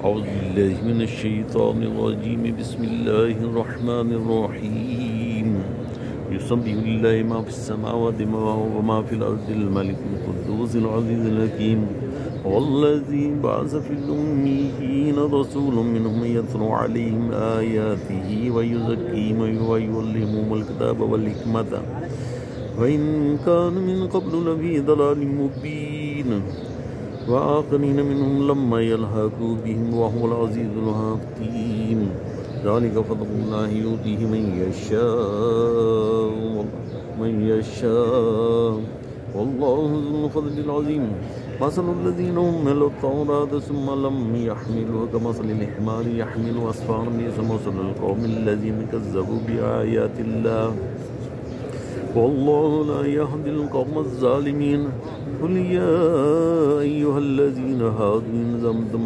أعوذ بالله من الشيطان الرجيم. بسم الله الرحمن الرحيم. يسبح لله ما في السماوات وما في الأرض الملك القدوس العزيز الحكيم. والذي بعث في الأميين رسول منهم يتلو عليهم آياته ويزكيهم ويعلمهم الكتاب والحكمة. وإن كان من قبل لفي ضلال مبين. وآخرين منهم لما يلحقوا بهم وهو العزيز الحكيم. ذلك فضل الله يؤتيه من يشاء. من يشاء. والله ذو الفضل العظيم. مثل الذين هم من التوراة ثم لم يحملوا كمثل الحمار يحمل أسفارا ليس مثل القوم الذين كذبوا بآيات الله. والله لا يهدي القوم الظالمين. قل يا أيها الذين هادوا إن زمتم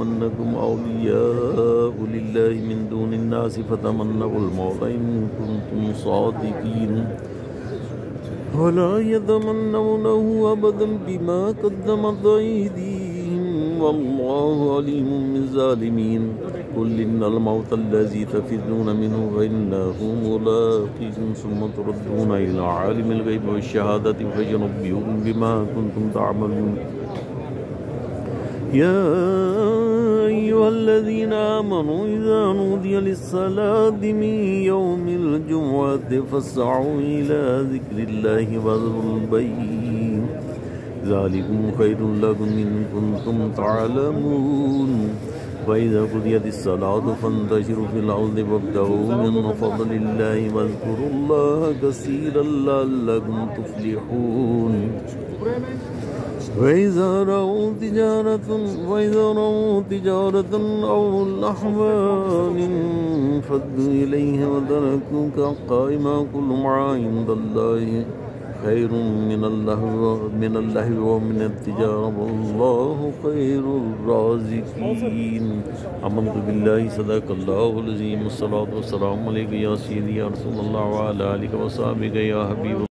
أولياء لله من دون الناس فتمنوا الموت إن كنتم صادقين. ولا يتمنونه أبدا بما قدمت أيديهم. والله عليم بالظالمين قل إن الموت الذي تفرون منه فإنه ملاقيكم ثم تردون إلى عالم الغيب والشهادة فينبئكم بما كنتم تعملون. يا أيها الذين آمنوا إذا نودي للصلاة من يوم الجمعة فاسعوا إلى ذكر الله وذروا البيع ذلكم خير لكم إن كنتم تعلمون. وإذا قضيت الصلاة فانتشروا في الأرض وابتغوا من فضل الله واذكروا الله كثيرا لعلكم تفلحون. وإذا رأوا تجارة وإذا رأوا تجارة أو لحوا انفضوا إليها وتركوك قائما كل ما عند الله خير من اللهو من اللهو ومن التجارة. والله خير الرازقين. آمنت بالله، صدق الله العظيم. الصلاة والسلام عليك يا سيدي يا رسول الله وعلى آلك وصحبك يا حبيب